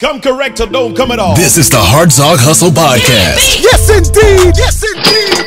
Come correct or don't come at all. This is the Hartzog Hustle Podcast. Yes, indeed. Yes, indeed.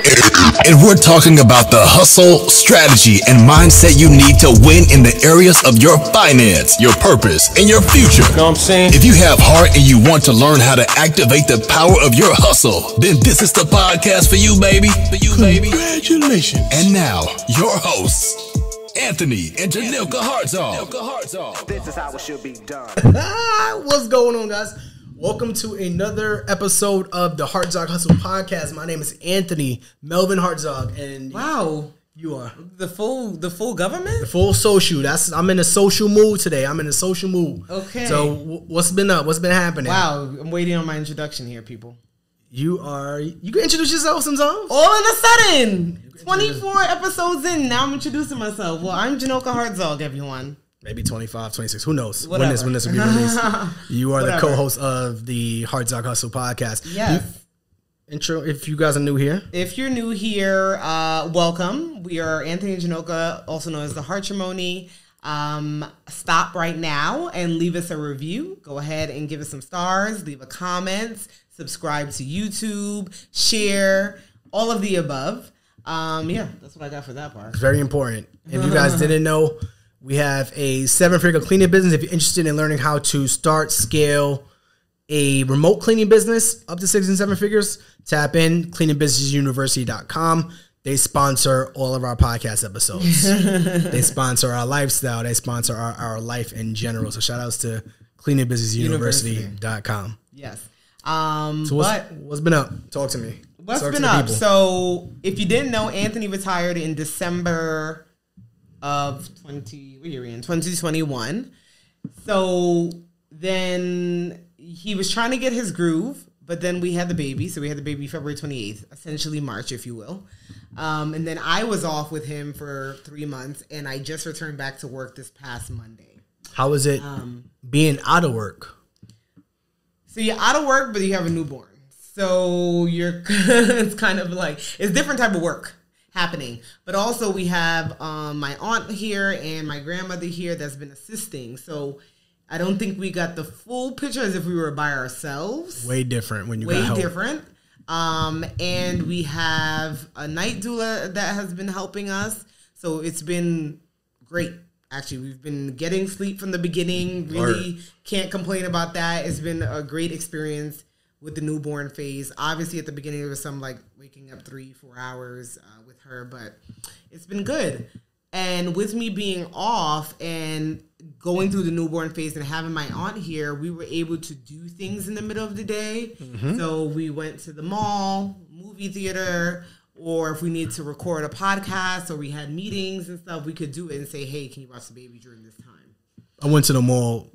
And we're talking about the hustle, strategy, and mindset you need to win in the areas of your finance, your purpose, and your future. You Know what I'm saying? If you have heart and you want to learn how to activate the power of your hustle, then this is the podcast for you, baby. For you, baby. Congratulations. And now, your hosts, Anthony and Jhanilka Hartzog. This is how it should be done. What's going on, guys? Welcome to another episode of the Hartzog Hustle Podcast. My name is Anthony Melvin Hartzog, and Wow, you are the full the full government. The full social. That's I'm in a social mood today. I'm in a social mood. Okay. So wh- what's been up? What's been happening? Wow, I'm waiting on my introduction here, people. You are. You can introduce yourself sometimes. All in a sudden, 24 episodes in, now I'm introducing myself. Well, I'm Jhanilka Hartzog, everyone. Maybe 25, 26. Who knows when this when this will be released? you are the Whatever. co-host of the Hartzog Hustle Podcast. Yes. You- intro. If you guys are new here, If you're new here, uh, welcome. We are Anthony and Jhanilka, also known as the Hartrimony. Um, stop right now and leave us a review. Go ahead and give us some stars, leave a comment, subscribe to YouTube, share, all of the above. Um, yeah, that's what I got for that part. It's very important. If you guys didn't know, we have a seven figure cleaning business. If you're interested in learning how to start, scale a remote cleaning business up to six and seven figures, tap in cleaningbusinessuniversity.com. They sponsor all of our podcast episodes. they sponsor our lifestyle. They sponsor our, our life in general. So shout outs to cleaningbusinessuniversity.com. Yes. Um, So what's, but what's been up? Talk to me. What's Talk been up? people. So, if you didn't know, Anthony retired in December of 20, what year are we in? 2021. So, then he was trying to get his groove, but then we had the baby. So, we had the baby February 28th, essentially March, if you will. Um, and then I was off with him for three months, and I just returned back to work this past Monday. How is it Um, being out of work? So you're out of work, but you have a newborn. So you're it's kind of like it's different type of work happening. But also we have um, my aunt here and my grandmother here that's been assisting. So I don't think we got the full picture as if we were by ourselves. Way different when you Way got help. different. Um, and we have a night doula that has been helping us. So it's been great. Actually, we've been getting sleep from the beginning. Really can't complain about that. It's been a great experience with the newborn phase. Obviously, at the beginning, there was some like waking up three, four hours uh, with her, but it's been good. And with me being off and going through the newborn phase and having my aunt here, we were able to do things in the middle of the day. So we went to the mall, movie theater, or if we need to record a podcast or we had meetings and stuff, we could do it and say, hey, can you watch the baby during this time? I went to the mall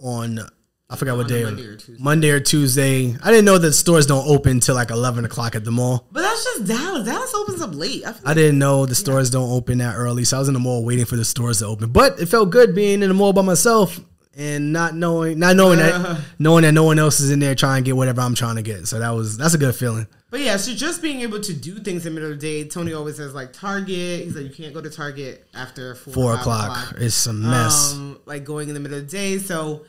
on I forgot what On a day. Monday or Tuesday. Monday or Tuesday. I didn't know that stores don't open till like eleven o'clock at the mall. But that's just Dallas. Dallas opens up late. I feel I didn't know the stores don't open that early, so I was in the mall waiting for the stores to open. But it felt good being in the mall by myself and not knowing, not knowing that, knowing that no one else is in there trying to get whatever I'm trying to get. So that was that's a good feeling. But yeah, so just being able to do things in the middle of the day. Tony always says like Target. He's like, you can't go to Target after four, Four five o'clock, it's a mess. Um, like going in the middle of the day. So,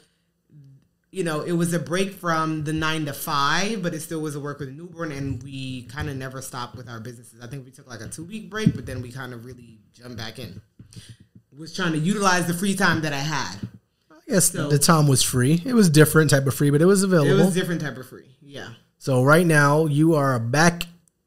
you know, it was a break from the nine to five, but it still was a work with a newborn, and we kind of never stopped with our businesses. I think we took like a two week break, but then we kind of really jumped back in. Was trying to utilize the free time that I had. Guess so- the time was free. It was different type of free, but it was available. It was different type of free. Yeah. so right now you are back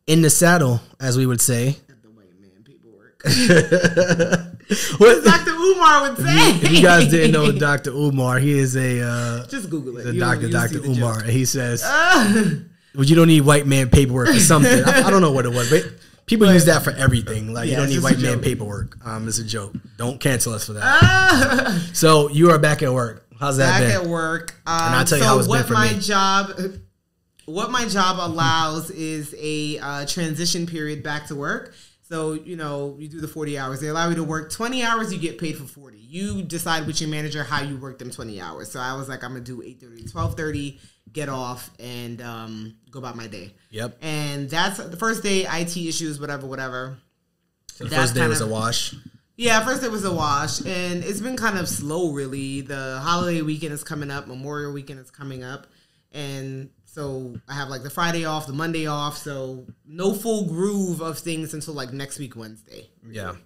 in the saddle, as we would say. The white man paperwork. What- Dr. Umar would say. if you guys didn't know Dr. Umar, he is a uh, Just Google it. the doctor, Dr. Umar, and he says, "Well, you don't need white man paperwork for something." I, I don't know what it was, but people use that for everything. Like you don't need white man paperwork. Um, it's a joke. Don't cancel us for that. so you are back at work. How's that back been? at work. Um, And I'll tell you how it's been what for my me. job, what my job allows is a uh, transition period back to work. So you know you do the forty hours. They allow you to work twenty hours. You get paid for forty. You decide with your manager how you work them twenty hours. So I was like, I'm gonna do 8:30 to 12:30, get off, and um, go about my day. Yep. And that's the first day. IT issues, whatever, whatever. So the first day was a wash. Yeah, first it was a wash, and it's been kind of slow, really. The holiday weekend is coming up, Memorial weekend is coming up, and so I have like the Friday off, the Monday off, so no full groove of things until like next week, Wednesday. Yeah.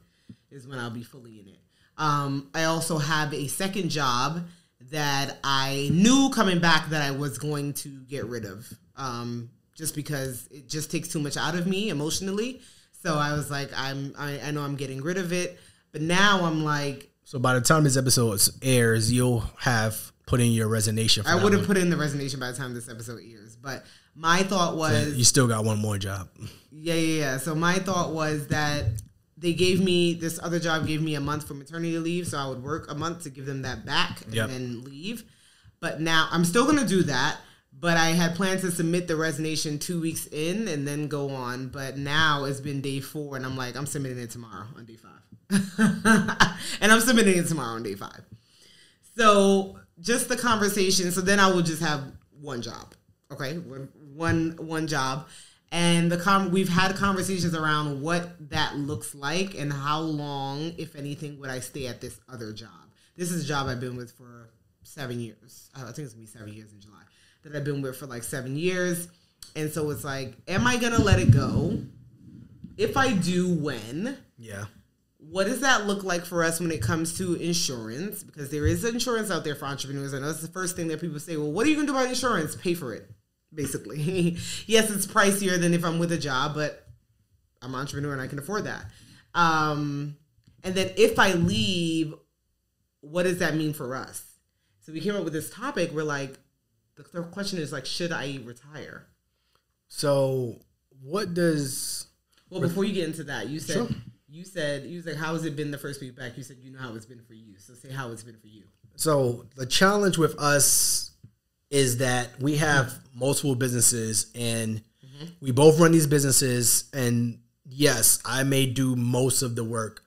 is when I'll be fully in it. Um, I also have a second job that I knew coming back that I was going to get rid of, um, just because it just takes too much out of me emotionally. So I was like, I'm, I, I know I'm getting rid of it, but now I'm like, So by the time this episode airs, you'll have put in your resignation. For I would have put in the resignation by the time this episode airs. But my thought was, You still got one more job. Yeah, yeah, yeah. So my thought was that they gave me this other job gave me a month for maternity leave, so I would work a month to give them that back and Yep. then leave. But now I'm still gonna do that. But I had planned to submit the resignation two weeks in and then go on. But now it's been day four, and I'm like, I'm submitting it tomorrow on day five, and I'm submitting it tomorrow on day five. So just the conversation. So then I will just have one job. Okay, one one one job, and the com- we've had conversations around what that looks like and how long, if anything, would I stay at this other job. This is a job I've been with for seven years. I think it's gonna be seven years in July that I've been with for like seven years, and so it's like, am I gonna let it go? If I do, when? Yeah. what does that look like for us when it comes to insurance? Because there is insurance out there for entrepreneurs. I know that's the first thing that people say. Well, what are you to do about insurance? Pay for it, basically. yes, it's pricier than if I'm with a job, but I'm an entrepreneur and I can afford that. Um, and then if I leave, what does that mean for us? So we came up with this topic. We're like, the, the question is like, should I retire? So what does Well, before you get into that, you said Sure. you said you said how has it been the first week back? You said you know how it's been for you. So say how it's been for you. So the challenge with us is that we mm-hmm. have multiple businesses and we both run these businesses and yes, I may do most of the work,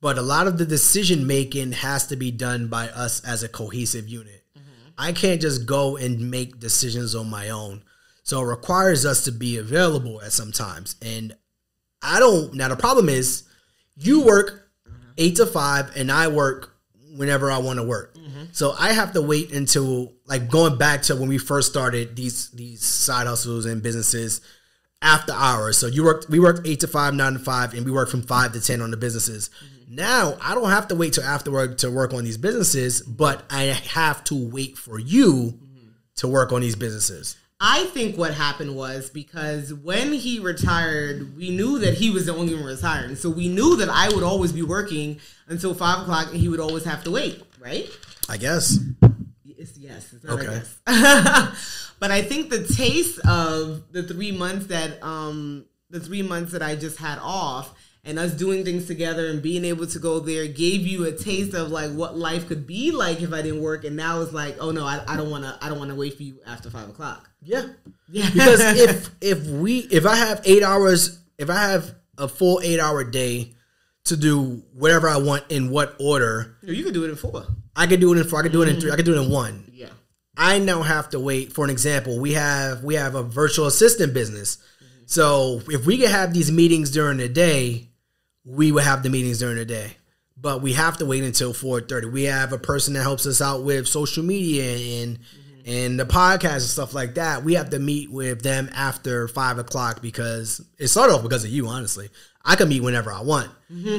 but a lot of the decision making has to be done by us as a cohesive unit. Mm-hmm. I can't just go and make decisions on my own. So it requires us to be available at some times. And I don't now the problem is you work mm-hmm. eight to five and I work whenever I want to work. Mm-hmm. So I have to wait until like going back to when we first started these these side hustles and businesses after hours. So you worked we worked eight to five, nine to five, and we worked from five to ten on the businesses. Mm-hmm. Now I don't have to wait till after work to work on these businesses, but I have to wait for you mm-hmm. to work on these businesses. I think what happened was because when he retired, we knew that he was the only one retiring. So we knew that I would always be working until five o'clock and he would always have to wait, right? I guess. It's yes. It's not Okay. yes. but I think the taste of the three months that um the three months that I just had off and us doing things together and being able to go there gave you a taste of like what life could be like if I didn't work. And now it's like, oh no, I, I don't want to. I don't want to wait for you after five o'clock. Yeah. Yeah. because if if we if I have eight hours, if I have a full eight hour day to do whatever I want in what order, you could do it in four. I could do it in four. I could do it in three. Mm-hmm. I could do it in one. Yeah. I now have to wait. For an example, we have we have a virtual assistant business. Mm-hmm. So if we could have these meetings during the day, we would have the meetings during the day. But we have to wait until four thirty. We have a person that helps us out with social media and and the podcast and stuff like that. We have to meet with them after five o'clock because it started off because of you. Honestly, I can meet whenever I want.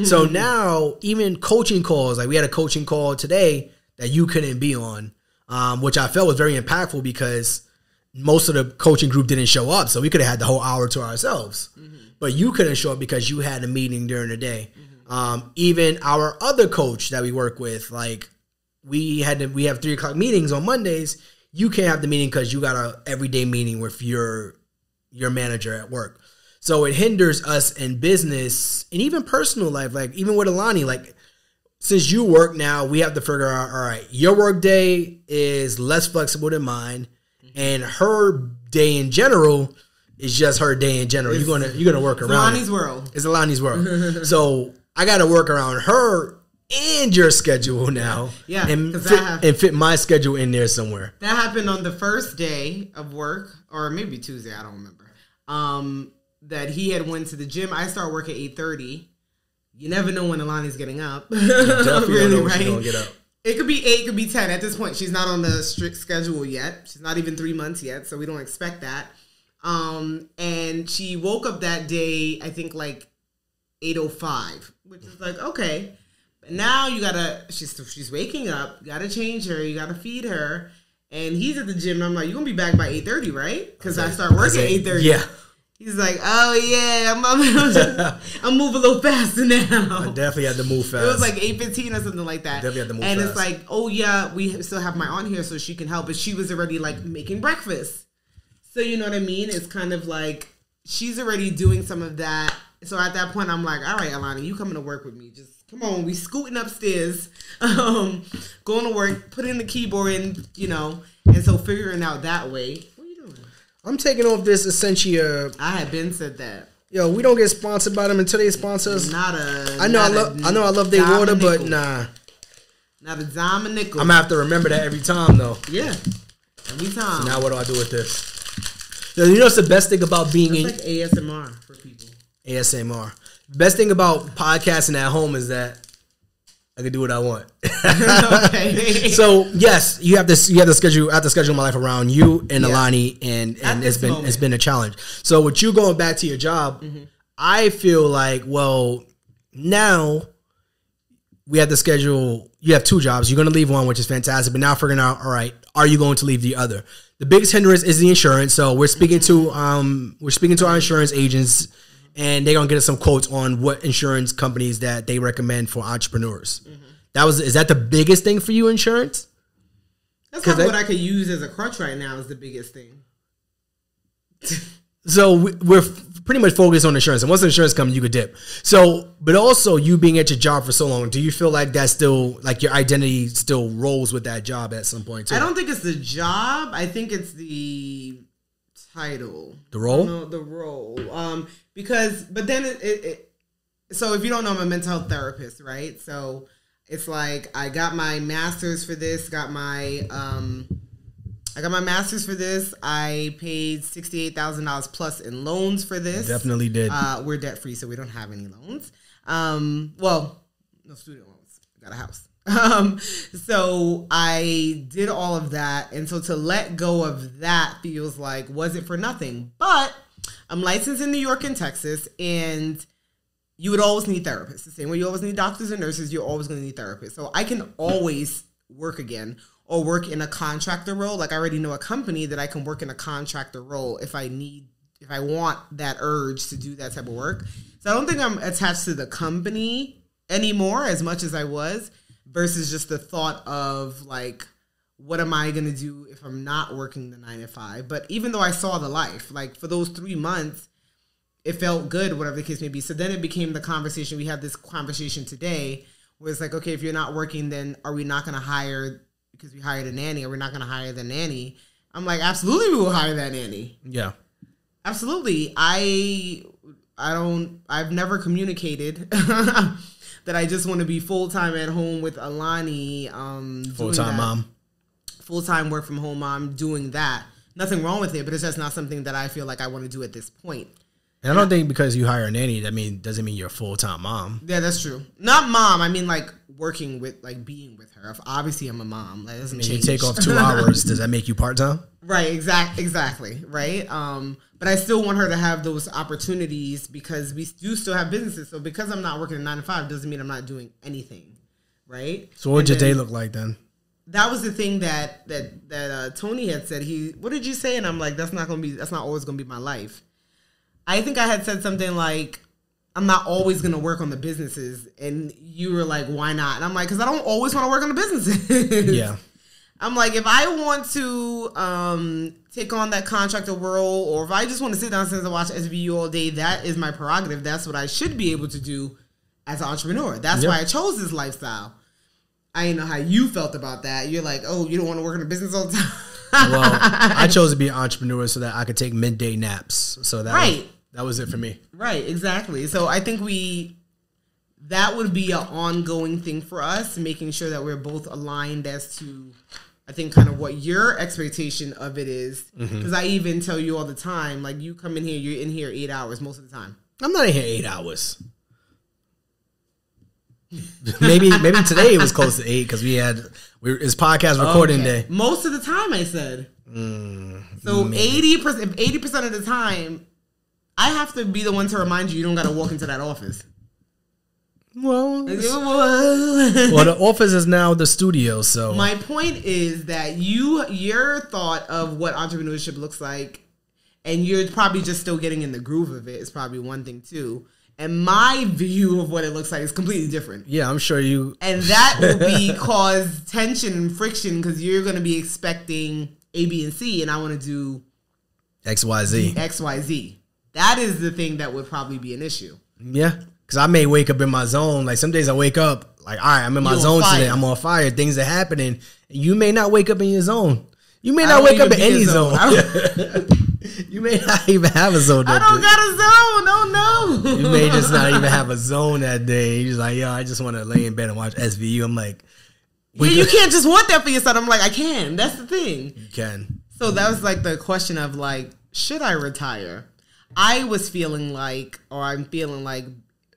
so now even coaching calls, like we had a coaching call today that you couldn't be on, um, which I felt was very impactful because most of the coaching group didn't show up, so we could have had the whole hour to ourselves. But you couldn't show up because you had a meeting during the day. Um, even our other coach that we work with, like we had to, we have three o'clock meetings on Mondays. You can't have the meeting because you got a everyday meeting with your your manager at work. So it hinders us in business and even personal life. Like even with Alani, like since you work now, we have to figure out, all right, your work day is less flexible than mine, and her day in general is just her day in general. You're gonna you're gonna work around. Lonnie's it. world. It's Alani's world. so I got to work around her and your schedule now. Yeah, and fit, and fit my schedule in there somewhere. That happened on the first day of work, or maybe Tuesday. I don't remember. Um, that he had went to the gym. I start work at eight thirty. you never know when Alani's getting up. Definitely don't really, know when she's right? gonna get up. It could be eight, it could be ten. At this point, she's not on the strict schedule yet. She's not even three months yet, so we don't expect that. Um, and she woke up that day, I think like eight oh five, which is like okay. But now you gotta she's she's waking up, you gotta change her, you gotta feed her. And he's at the gym, and I'm like, "You're gonna be back by eight thirty, right? Because I start working at eight thirty. Yeah, He's like, "Oh yeah, I'm I'm, I'm moving a little faster now." I definitely had to move fast. It was like eight fifteen or something like that. Definitely had to move fast. and it's like, oh yeah, we still have my aunt here, so she can help. But she was already like making breakfast, so you know what I mean. It's kind of like she's already doing some of that. So at that point, I'm like, all right, Alana, you coming to work with me? Just come on. We scooting upstairs, um, going to work, putting the keyboard in, you know, and so figuring out that way. What are you doing? I'm taking off this Essentia. I had been said that. Yo, we don't get sponsored by them until they sponsor us. Not a. I know I love I know I love their water, but nah. Not a dime a nickel. I'm gonna have to remember that every time though. Yeah. Every time. Now what do I do with this? Yo, You know what's the best thing about being in It's like ASMR for people. ASMR? Best thing about podcasting at home is that I can do what I want. okay. so yes, you have this. You have to schedule. I have to schedule my life around you and Yeah. Alani, and and it's been moment. it's been a challenge. So with you going back to your job, Mm-hmm. I feel like well now we have to schedule. You have two jobs. You're going to leave one, which is fantastic. But now figuring out, all right, are you going to leave the other? The biggest hindrance is the insurance. So we're speaking to um we're speaking to our insurance agents, and they're gonna get us some quotes on what insurance companies that they recommend for entrepreneurs. That was is that the biggest thing for you, insurance? That's not that- what I could use as a crutch right now is the biggest thing. So we- we're pretty much focused on insurance, and once insurance comes, you could dip. So, but also you being at your job for so long, do you feel like that's still like your identity still rolls with that job at some point too? I don't think it's the job. I think it's the title. The role? No, the role. Um, because but then it, it, it so if you don't know, I'm a mental health therapist, right? So it's like I got my master's for this, got my um I got my master's for this. I paid sixty eight thousand dollars plus in loans for this. Definitely did. Uh, we're debt free, so we don't have any loans. Um, well, no student loans. Got a house. Um, so I did all of that, and so to let go of that feels like was it for nothing? But I'm licensed in New York and Texas, and you would always need therapists. The same way you always need doctors and nurses, you're always going to need therapists. So I can always work again or work in a contractor role. Like I already know a company that I can work in a contractor role if I need, if I want that urge to do that type of work. So I don't think I'm attached to the company anymore as much as I was versus just the thought of like, what am I gonna do if I'm not working the nine to five? But even though I saw the life, like for those three months, it felt good, whatever the case may be. So then it became the conversation. We had this conversation today where it's like, okay, if you're not working, then are we not going to hire because we hired a nanny? Are we not going to hire the nanny? I'm like, absolutely, we will hire that nanny. yeah. Absolutely. I I don't I've never communicated that I just want to be full time at home with Alani. Um, Full time mom. full time work from home mom doing that. Nothing wrong with it, but it's just not something that I feel like I want to do at this point. And I don't think because you hire a nanny, that mean doesn't mean you're a full time mom. Yeah, that's true. Not mom. I mean, like working with, like being with her. If obviously I'm a mom. That doesn't I mean, you take off two hours, does that make you part time? right. Exact. Exactly. Right. Um. But I still want her to have those opportunities because we do still have businesses. So because I'm not working a nine to five doesn't mean I'm not doing anything. Right. So what would And your then- day look like then? that was the thing that that that uh, Tony had said. He, what did you say? And I'm like, that's not gonna be. That's not always gonna be my life. I think I had said something like, I'm not always gonna work on the businesses, and you were like, why not? And I'm like, because I don't always want to work on the businesses. Yeah. I'm like, if I want to um, take on that contractor role, or if I just want to sit downstairs and watch SVU all day, that is my prerogative. That's what I should be able to do as an entrepreneur. That's Yeah. why I chose this lifestyle. I didn't know how you felt about that. You're like, oh, you don't want to work in a business all the time. Well, I chose to be an entrepreneur so that I could take midday naps. So that Right. was, that was it for me. Right, exactly. So I think we that would be an ongoing thing for us, making sure that we're both aligned as to I think kind of what your expectation of it is. Mm-hmm. Because I even tell you all the time, like you come in here, you're in here eight hours most of the time. I'm not in here eight hours. Maybe maybe today it was close to eight because we had we it's podcast recording Okay. day. Most of the time, I said. Mm, so eighty percent, eighty percent of the time, I have to be the one to remind you you don't got to walk into that office. Well, well, the office is now the studio, so my point is that you your thought of what entrepreneurship looks like, and you're probably just still getting in the groove of it is probably one thing too. And my view of what it looks like is completely different. yeah, I'm sure you. and that will be cause tension and friction because you're going to be expecting A, B, and C, and I want to do X Y Z. X, Y, Z. That is the thing that would probably be an issue. Yeah, because I may wake up in my zone. Like some days I wake up like, all right, I'm in my zone today. I'm on fire. Things are happening. You may not wake up in your zone. You may not wake up in any zone. zone. You may not even have a zone. I don't day. got a zone. Oh no. You may just not even have a zone that day. You're just like, yo, I just want to lay in bed and watch SVU. I'm like, Yeah, you can't just want that for yourself. I'm like, I can. That's the thing. you can. So that was like the question of like, should I retire? I was feeling like, or I'm feeling like,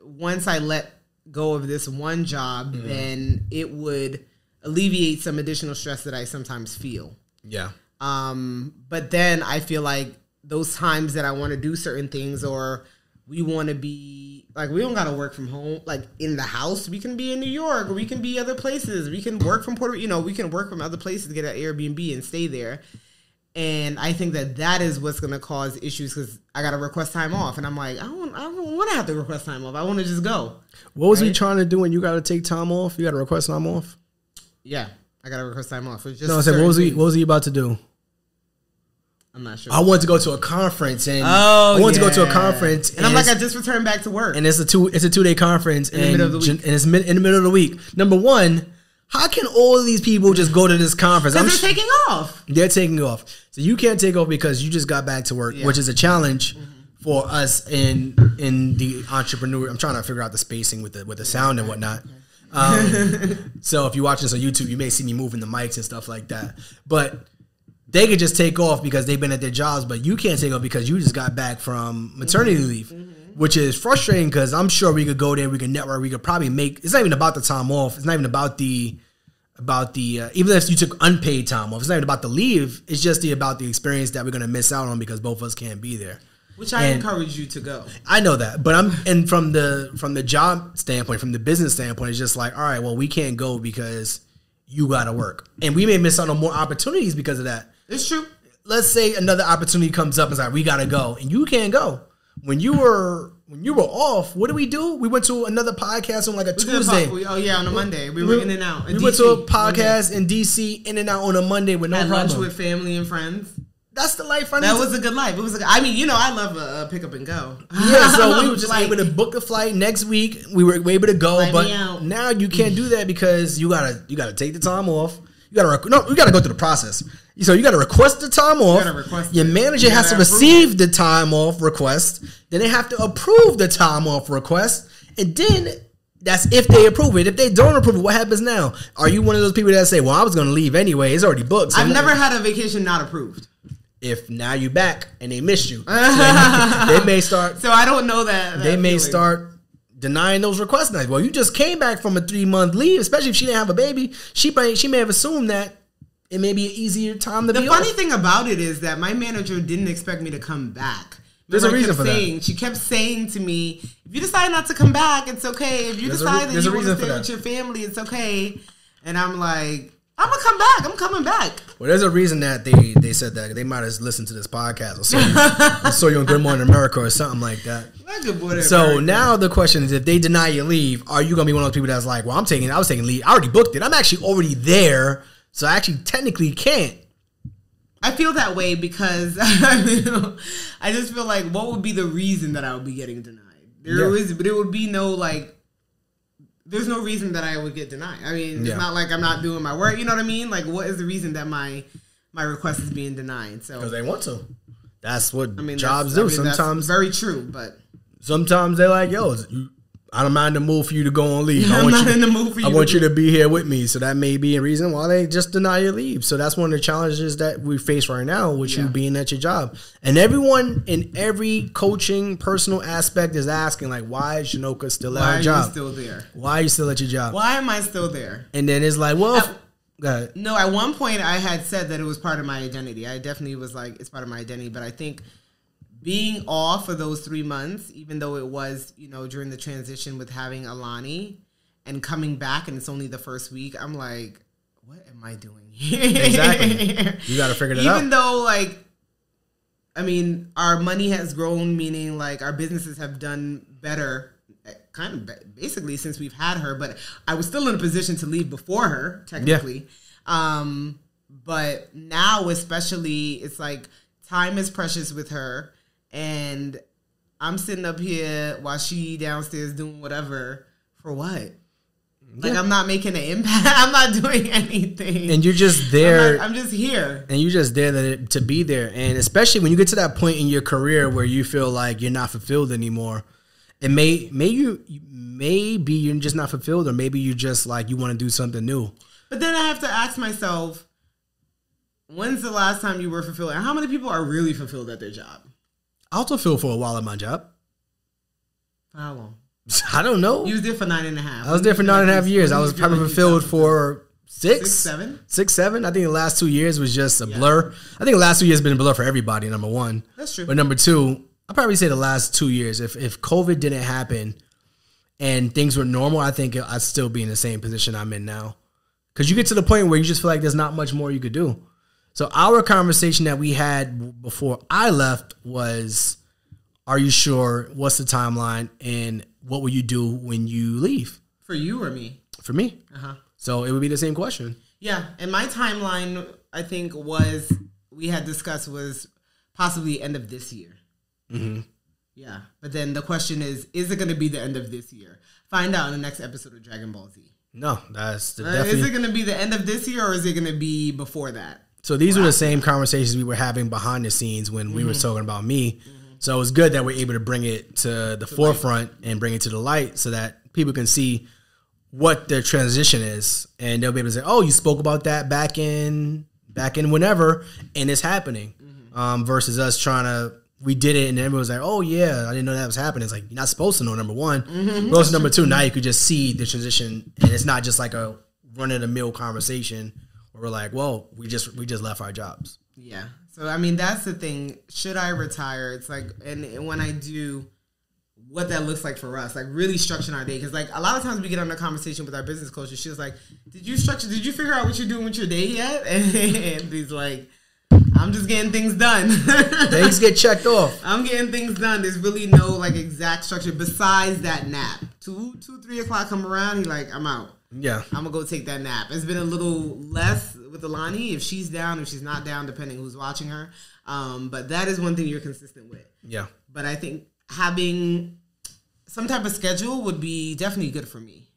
once I let go of this one job, Mm-hmm. then it would alleviate some additional stress that I sometimes feel. Yeah. Um, but then I feel like those times that I want to do certain things or we want to be like we don't got to work from home like in the house we can be in New York or we can be other places we can work from Puerto you know we can work from other places get an Airbnb and stay there and I think that that is what's going to cause issues because I got to request time off and I'm like I don't I don't want to have to request time off I want to just go What was he trying to do when you got to take time off? You got to request time off? yeah I got to request time off No, I said, what was he? things. What was he about to do? I'm not sure I wanted to go to a conference and Oh, I wanted to go to a conference, and I'm like I just returned back to work and it's a two it's a two day conference the and, middle of the week. and it's mid, in the middle of the week. Number one, how can all of these people just go to this conference? I'm because they're taking off they're taking off, so you can't take off because you just got back to work, Yeah. which is a challenge for us in in the entrepreneur. I'm trying to figure out the spacing with the with the sound and whatnot. Um, so if you watch this on YouTube, you may see me moving the mics and stuff like that, but. They could just take off because they've been at their jobs, but you can't take off because you just got back from maternity leave, which is frustrating because I'm sure we could go there, we could network, we could probably make. It's not even about the time off. It's not even about the about the uh, even if you took unpaid time off. It's not even about the leave. It's just the about the experience that we're gonna miss out on because both of us can't be there. which I And- encourage you to go. I know that, but I'm and from the from the job standpoint, from the business standpoint, it's just like, all right, well, we can't go because you got to work, and we may miss out on more opportunities because of that. It's true. Let's say another opportunity comes up and it's like, we got to go, and you can't go. When you were when you were off, what did we do? We went to another podcast on like a We a Tuesday. we- oh yeah, on a Monday we were in and out. We in went to a Monday. podcast in DC, in and out on a Monday with no Had lunch with family and friends. That's the life I. That to- was a good life. It was. A, I mean, you know, I love a, a pick up and go. Yeah, so we were just Like, able to book a flight next week. We were able to go, but now you can't do that because you gotta you gotta take the time off. You gotta rec- no, you gotta go through the process. So you gotta request the time off. gotta Your manager You has to receive the time off request. Then they have to approve the time off request, and then. That's if they approve it. If they don't approve it, what happens now? Are you one of those people that say, "Well, I was going to leave anyway. It's already booked." so I've never had a vacation not approved, if now you back and they miss you, they may start. so I don't know that. that They may feeling. start denying those requests. Now, well, you just came back from a three month leave, especially if she didn't have a baby. She may, she may have assumed that it may be an easier time to The be funny off. thing about it is that my manager didn't expect me to come back. There's a Remember I reason kept for that. She kept saying to me, "If you decide not to come back, it's okay. If you There's decide re- that you want to stay with your family, it's okay." And I'm like, "I'm gonna come back. I'm coming back." Well, there's a reason that they they said that they might have listened to this podcast or saw you, or saw you on Good Morning America or something like that. Not good boy. So now the question is, if they deny your leave, are you gonna be one of those people that's like, well, I'm taking, I was taking leave, I already booked it, I'm actually already there, so I actually technically can't. I feel that way because I just feel like what would be the reason that I would be getting denied? There Yeah. was, but it would be no like. There's no reason that I would get denied. I mean, Yeah. it's not like I'm not doing my work. You know what I mean? Like, what is the reason that my my request is being denied? So Because they want to. That's what I mean, jobs do. I mean, that's sometimes very true, but sometimes they're like, yo, you- I'm not in the mood for you to go on leave. I I'm want not you, in the mood for you I to want you to be here with me. So that may be a reason why they just deny your leave. So that's one of the challenges that we face right now with you being at your job. And everyone in every coaching personal aspect is asking like, why is Jhanilka still at her are job? you still there? why are you still at your job? Why am I still there? And then it's like, well, go ahead. No, at one point I had said that it was part of my identity. I definitely was like, it's part of my identity. But I think being off for those three months, even though it was, you know, during the transition with having Alani and coming back and it's only the first week, I'm like, what am I doing here? Exactly. You got to figure it even out. Even though like i mean our money has grown meaning like our businesses have done better eh, kind of basically since we've had her but i was still in a position to leave before her technically um but now especially it's like time is precious with her and i'm sitting up here while she downstairs doing whatever for what like Yeah. i'm not making an impact i'm not doing anything And you're just I'm, there. not- I'm just here. and you're just there to be there. And especially when you get to that point in your career where you feel like you're not fulfilled anymore, it may may you maybe you're just not fulfilled, or maybe you just like you want to do something new. But then I have to ask myself, when's the last time you were fulfilled? And how many people are really fulfilled at their job? Feel for a while at my job. How long? I don't know. You was there for nine and a half. I was there for nine and a half years. I was probably fulfilled for six, Six, seven? six, seven. I think the last two years was just a blur. I think the last two years has been a blur for everybody. Number one, That's true. But number two, I probably say the last two years. If if COVID didn't happen and things were normal, I think I'd still be in the same position I'm in now. Because you get to the point where you just feel like there's not much more you could do. So our conversation that we had before I left was, "Are you sure? What's the timeline? And what will you do when you leave?" For you or me? For me, Uh-huh. so it would be the same question. Yeah. And my timeline, I think, was we had discussed was possibly end of this year. Mm-hmm. Yeah. But then the question is, is it going to be the end of this year? Find out in the next episode of Dragon Ball Z. No, that's the Uh, is it going to be the end of this year or is it going to be before that? So these were the same conversations we were having behind the scenes when we were Mm-hmm. talking about me. So it was good that we're able to bring it to the forefront and bring it to the light so that people can see what their transition is and they'll be able to say, "Oh, you spoke about that back in back in whenever and it's happening." Mm-hmm. Um, versus us trying to we did it and everyone was like, "Oh yeah, I didn't know that was happening." It's like you're not supposed to know number one. Mm-hmm. But also number two, now you could just see the transition and it's not just like a run of the mill conversation where we're like, "Well, we just we just left our jobs." Yeah. So I mean, that's the thing. Should I retire? It's like, and, and when I do, what that looks like for us, like really structuring our day. Because like a lot of times we get on a conversation with our business coach, and she was like, "Did you structure? Did you figure out what you're doing with your day yet?" And he's like, "I'm just getting things done." Things get checked off. I'm getting things done. There's really no like exact structure besides that nap. Two, two, three o'clock come around. He like, I'm out. Yeah. I'm gonna go take that nap. It's been a little less with Alani if she's down, if she's not down, depending who's watching her. Um, but that is one thing you're consistent with. Yeah. But I think having some type of schedule would be definitely good for me.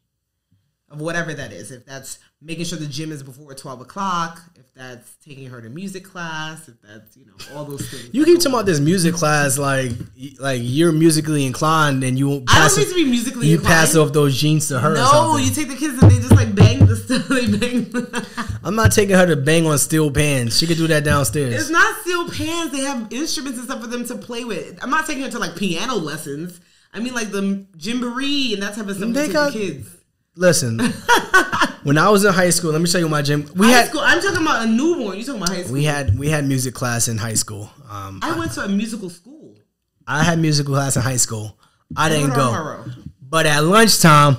Of whatever that is, if that's making sure the gym is before twelve o'clock, if that's taking her to music class, if that's you know all those things. You keep talking about this music class like like you're musically inclined and you won't I pass don't need it, to be musically. you inclined. pass off those jeans to her. No, you take the kids and they just like bang the stuff. They bang. I'm not taking her to bang on steel pans. She could do that downstairs. It's not steel pans. They have instruments and stuff for them to play with. I'm not taking her to like piano lessons. I mean like the jamboree and that type of stuff They to got- the kids. Listen, when I was in high school, let me show you my gym. We high had school. I'm talking about a newborn. You talking about high school? we had we had music class in high school. Um, I went to a musical school. I had musical class in high school. I didn't go, but at lunchtime,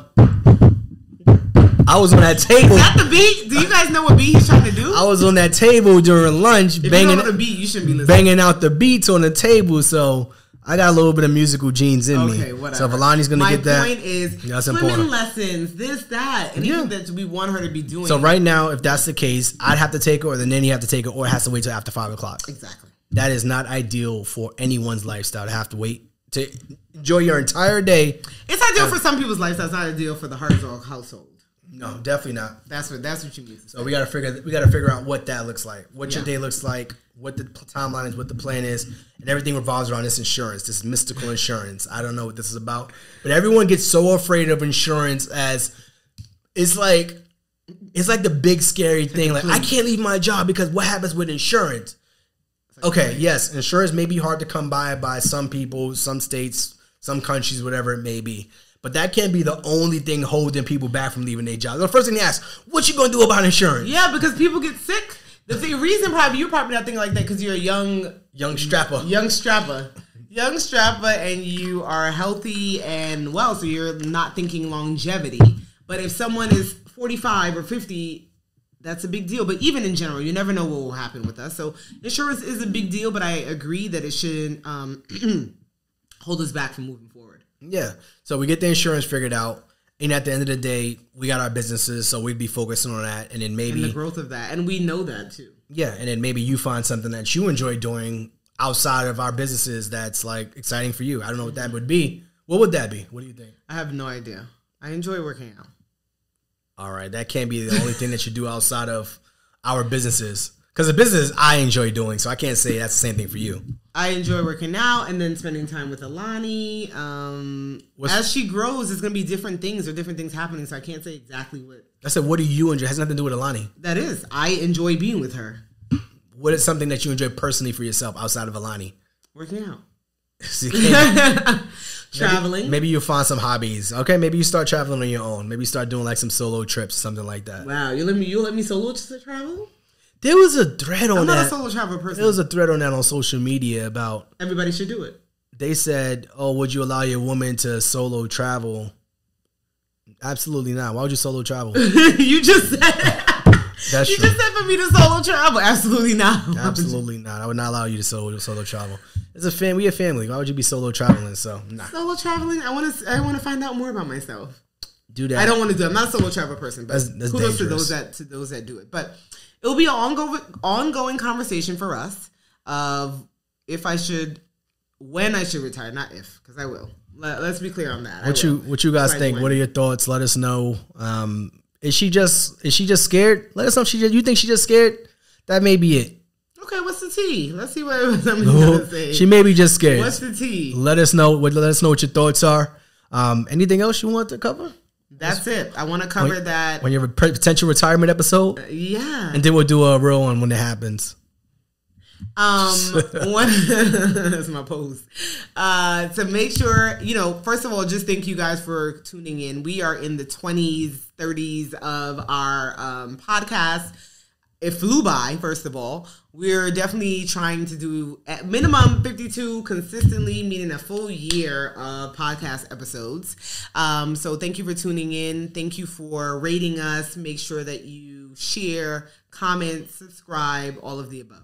I was on that table. Is that the beat? Do you guys know what beat he's trying to do? I was on that table during lunch, if banging don't know the beat, you shouldn't be listening. banging out the beats on the table. So I got a little bit of musical genes in Okay, me. whatever. So if Alani's gonna My get that. My point is That's swimming important. lessons, this, that, anything Yeah. that we want her to be doing. so right now, if that's the case, I'd have to take her, or the nanny have to take her, or it has to wait till after five o'clock. exactly. That is not ideal for anyone's lifestyle to have to wait to enjoy your entire day. It's ideal for some people's lives. That's not ideal for the Hartzog household. No, definitely not. That's what that's what you mean. So we gotta figure we gotta figure out what that looks like, what your day looks like, what the timeline is, what the plan is, and everything revolves around this insurance, this mystical insurance. I don't know what this is about, but everyone gets so afraid of insurance as it's like it's like the big scary thing. Like I can't leave my job because what happens with insurance? Okay, yes, insurance may be hard to come by by some people, some states, some countries, whatever it may be. But that can't be the only thing holding people back from leaving their job. The first thing they ask, what you gonna do about insurance? Yeah, because people get sick. The reason probably you're probably not thinking like that because you're a young Young strapper. young strapper, young strapper, and you are healthy and well, so you're not thinking longevity. But if someone is 45 or 50, that's a big deal. But even in general, you never know what will happen with us. So insurance is a big deal, but I agree that it shouldn't um, hold us back from moving forward. Yeah. So we get the insurance figured out. And at the end of the day, we got our businesses, so we'd be focusing on that. And then maybe And the growth of that, and we know that too. Yeah, and then maybe you find something that you enjoy doing outside of our businesses that's like exciting for you. I don't know what that would be. What would that be? What do you think? I have no idea. I enjoy working out. All right, that can't be the only thing that you do outside of our businesses. Because the business I enjoy doing, so I can't say that's the same thing for you. I enjoy working out and then spending time with Alani. Um, as she grows, it's gonna be different things or different things happening. So I can't say exactly what I said, what do you enjoy? It has nothing to do with Alani. that is. I enjoy being with her, What is something that you enjoy personally for yourself outside of Alani? working out, So you traveling. maybe you'll find some hobbies. Okay, maybe you start traveling on your own. Maybe you start doing like some solo trips, something like that. Wow, you let me you let me solo to travel? There was a thread on I'm not that. a solo travel person. there was a thread on that on social media about Everybody should do it. they said, "Oh, would you allow your woman to solo travel?" Absolutely not. Why would you solo travel? you just said That's you true. just said for me to solo travel. Absolutely not. Absolutely not. I would not allow you to solo solo travel. It's a fam. We a family. Why would you be solo traveling? So nah, Solo traveling. I want to. I want to find out more about myself. do that. I don't want to do. it. I'm not a solo travel person, but That's- that's kudos to dangerous. those that to those that do it. But it will be an ongoing ongoing conversation for us of if I should, when I should retire, not if, because I will. Let, us be clear on that. What you. What you guys Right think? when. What are your thoughts? Let us know. Um, is she just Is she just scared? Let us know. If she just, you think she just scared? That may be it. Okay, what's the tea? Let's see what somebody's gonna say. She may be just scared. What's the tea? let us know. What let us know what your thoughts are. Um, anything else you want to cover? That's it. I want to cover that. When- that. On your potential retirement episode, yeah. and then we'll do a real one when it happens. Um, one that's my post. Uh, to make sure, you know, first of all, just thank you guys for tuning in. We are in the twenties, thirties of our um, podcast. It flew by. First of all, we're definitely trying to do at minimum fifty-two consistently, meaning a full year of podcast episodes. Um, so thank you for tuning in. Thank you for rating us. Make sure that you share, comment, subscribe, all of the above.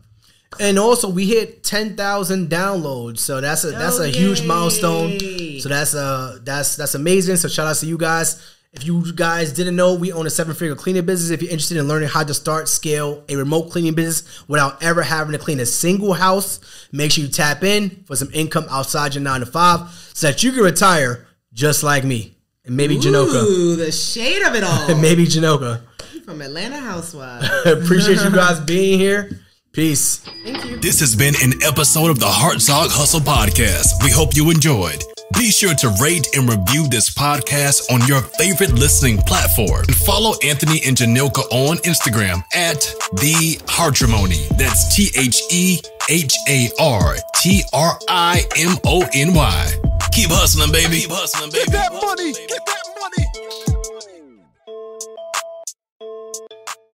And also, we hit ten thousand downloads, so that's a that's a huge milestone. So that's uh that's that's amazing. So shout out to you guys. If you guys didn't know, we own a seven figure cleaning business. If you're interested in learning how to start, scale a remote cleaning business without ever having to clean a single house, make sure you tap in for some income outside your nine to five so that you can retire just like me. And maybe Jhanilka. Ooh, the shade of it all. And maybe Jhanilka. From Atlanta Housewives. Appreciate you guys being here. Peace. Thank you. This has been an episode of the Hartzog Hustle Podcast. We hope you enjoyed. Be sure to rate and review this podcast on your favorite listening platform. And follow Anthony and Jhanilka on Instagram at The Hartrimony. That's T H E H A R T R I M O N Y. Keep hustling, baby. Keep hustling, baby. Get that money. Get that money.